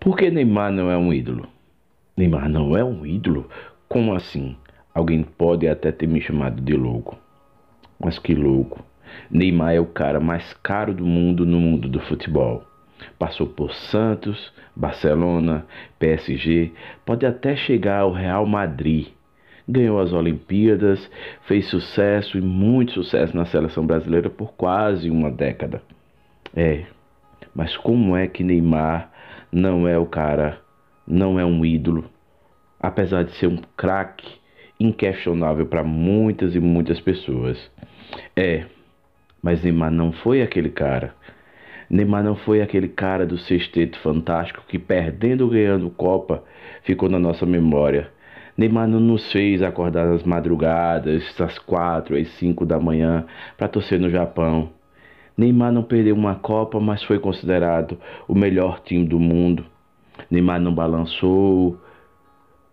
Por que Neymar não é um ídolo? Neymar não é um ídolo? Como assim? Alguém pode até ter me chamado de louco. Mas que louco. Neymar é o cara mais caro do mundo no mundo do futebol. Passou por Santos, Barcelona, PSG, pode até chegar ao Real Madrid. Ganhou as Olimpíadas, fez sucesso e muito sucesso na seleção brasileira por quase uma década. É, mas como é que Neymar não é o cara, não é um ídolo, apesar de ser um craque inquestionável para muitas e muitas pessoas? É, mas Neymar não foi aquele cara. Neymar não foi aquele cara do sexteto fantástico que, perdendo ou ganhando Copa, ficou na nossa memória. Neymar não nos fez acordar nas madrugadas, às quatro, às cinco da manhã, para torcer no Japão. Neymar não perdeu uma Copa, mas foi considerado o melhor time do mundo. Neymar não balançou,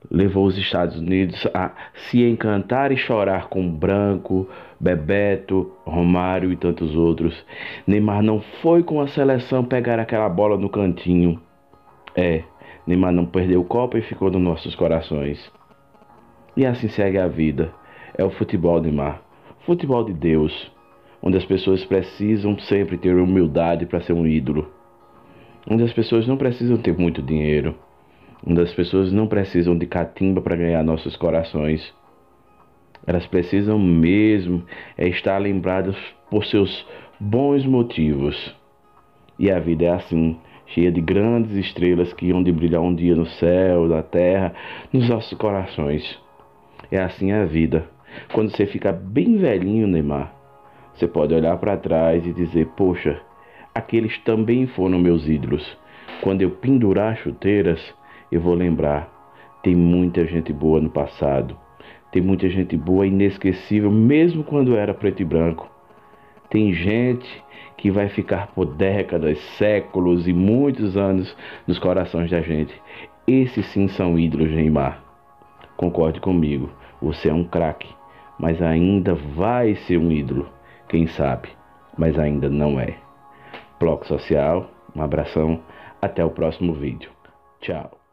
levou os Estados Unidos a se encantar e chorar com Branco, Bebeto, Romário e tantos outros. Neymar não foi com a seleção pegar aquela bola no cantinho. É, Neymar não perdeu Copa e ficou nos nossos corações. E assim segue a vida. É o futebol, Neymar. Futebol de Deus, onde as pessoas precisam sempre ter humildade para ser um ídolo. Onde as pessoas não precisam ter muito dinheiro onde as pessoas não precisam de catimba para ganhar nossos corações. Elas precisam mesmo é estar lembradas por seus bons motivos. E a vida é assim, cheia de grandes estrelas que hão de brilhar um dia no céu, na terra, nos nossos corações. É assim a vida. Quando você fica bem velhinho, Neymar, você pode olhar para trás e dizer: Poxa, aqueles também foram meus ídolos. Quando eu pendurar chuteiras, eu vou lembrar. Tem muita gente boa no passado. Tem muita gente boa inesquecível, mesmo quando era preto e branco. Tem gente que vai ficar por décadas, séculos e muitos anos nos corações da gente. Esses sim são ídolos, Neymar. Concorde comigo, você é um craque, mas ainda vai ser um ídolo. Quem sabe, mas ainda não é. Bloco Social, um abração, até o próximo vídeo. Tchau.